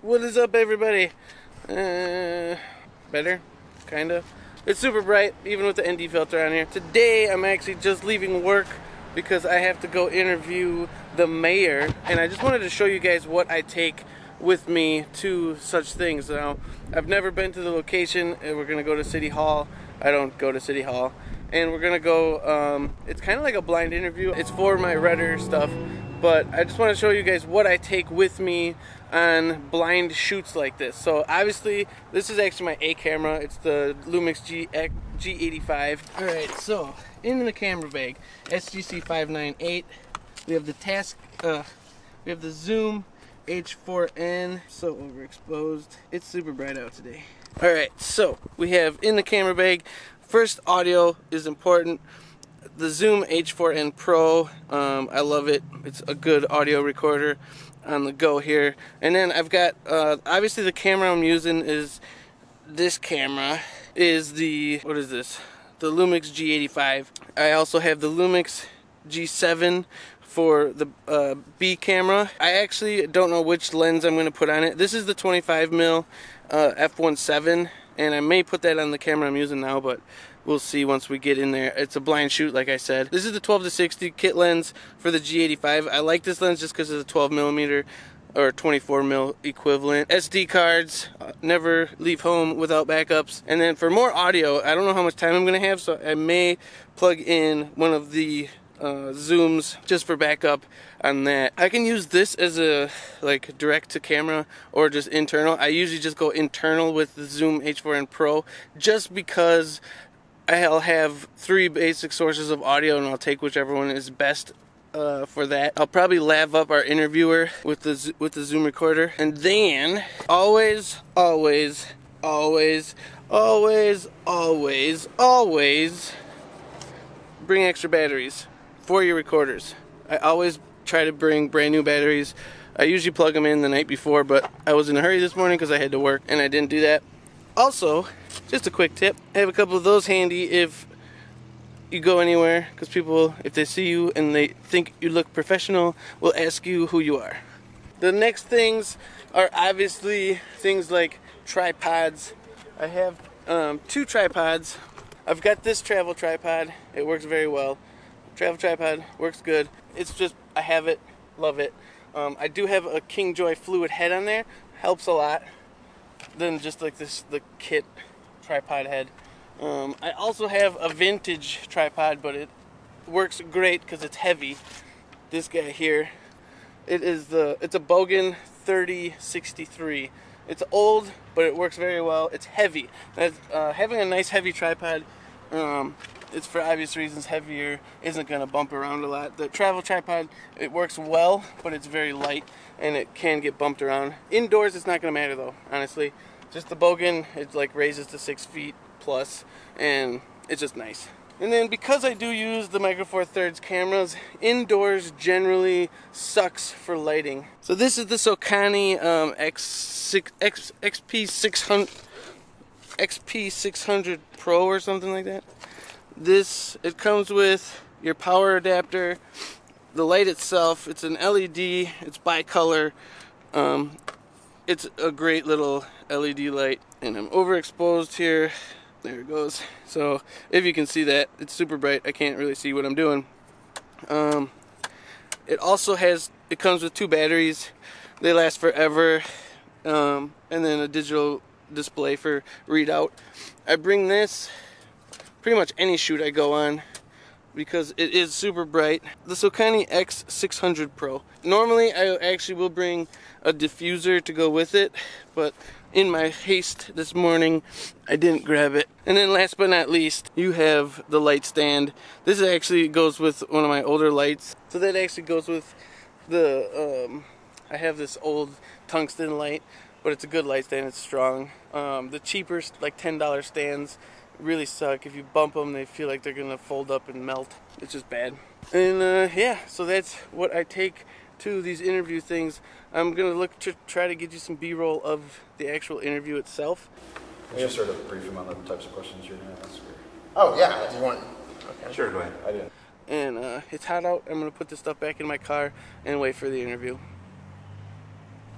What is up, everybody? Uh, better, kinda. It's super bright, even with the ND filter on here. Today, I'm actually just leaving work because I have to go interview the mayor, and I just wanted to show you guys what I take with me to such things. Now, I've never been to the location, and we're gonna go to City Hall. I don't go to City Hall, and we're gonna go. Um, it's kind of like a blind interview. It's for my Redder stuff, but I just want to show you guys what I take with me on blind shoots like this. So obviously, this is actually my A camera. It's the Lumix G G85. All right, so in the camera bag, SGC 598. We have the task. Uh, we have the Zoom H4n. So overexposed. It's super bright out today. All right, so we have in the camera bag. First, audio is important the Zoom H4n Pro. Um, I love it. It's a good audio recorder on the go here. And then I've got, uh, obviously the camera I'm using is this camera. Is the, what is this? The Lumix G85. I also have the Lumix G7 for the uh, B camera. I actually don't know which lens I'm going to put on it. This is the 25 mil uh, f1.7 and I may put that on the camera I'm using now, but we'll see once we get in there. It's a blind shoot, like I said. This is the 12 to 60 kit lens for the G85. I like this lens just because it's a 12 millimeter or 24 mil equivalent. SD cards, uh, never leave home without backups. And then for more audio, I don't know how much time I'm gonna have, so I may plug in one of the uh, zooms just for backup on that. I can use this as a like direct to camera or just internal. I usually just go internal with the Zoom H4n Pro just because I'll have three basic sources of audio and I'll take whichever one is best uh, for that. I'll probably lav up our interviewer with the with the Zoom recorder, and then always, always, always, always, always, always bring extra batteries for your recorders. I always try to bring brand new batteries. I usually plug them in the night before, but I was in a hurry this morning because I had to work and I didn't do that. Also, just a quick tip, I have a couple of those handy if you go anywhere because people, if they see you and they think you look professional, will ask you who you are. The next things are obviously things like tripods. I have um, two tripods. I've got this travel tripod. It works very well. Travel tripod works good. It's just I have it, love it. Um, I do have a Kingjoy fluid head on there, helps a lot. Than just like this the kit tripod head. Um, I also have a vintage tripod, but it works great because it's heavy. This guy here, it is the it's a Bogen 3063. It's old, but it works very well. It's heavy. Uh, having a nice heavy tripod um, it's for obvious reasons heavier, isn't going to bump around a lot. The travel tripod, it works well, but it's very light and it can get bumped around. Indoors, it's not going to matter though, honestly. Just the Bogen, it like raises to six feet plus, and it's just nice. And then because I do use the Micro Four Thirds cameras, indoors generally sucks for lighting. So this is the Sokani um, X, X, XP600 XP600 Pro or something like that this it comes with your power adapter the light itself it's an LED it's bicolor um, it's a great little LED light and I'm overexposed here there it goes so if you can see that it's super bright I can't really see what I'm doing. Um, it also has it comes with two batteries they last forever um, and then a digital display for readout. I bring this pretty much any shoot I go on because it is super bright. The Sokani X600 Pro. Normally I actually will bring a diffuser to go with it, but in my haste this morning, I didn't grab it. And then last but not least, you have the light stand. This actually goes with one of my older lights. So that actually goes with the, um, I have this old tungsten light, but it's a good light stand, it's strong. Um, the cheaper, like $10 stands, really suck. If you bump them, they feel like they're gonna fold up and melt. It's just bad. And uh, yeah, so that's what I take to these interview things. I'm gonna look to try to get you some B-roll of the actual interview itself. Can you just sort of brief them on the types of questions you're gonna ask? Oh yeah, do you want? Okay. Sure, go ahead. I didn't. And uh, it's hot out. I'm gonna put this stuff back in my car and wait for the interview.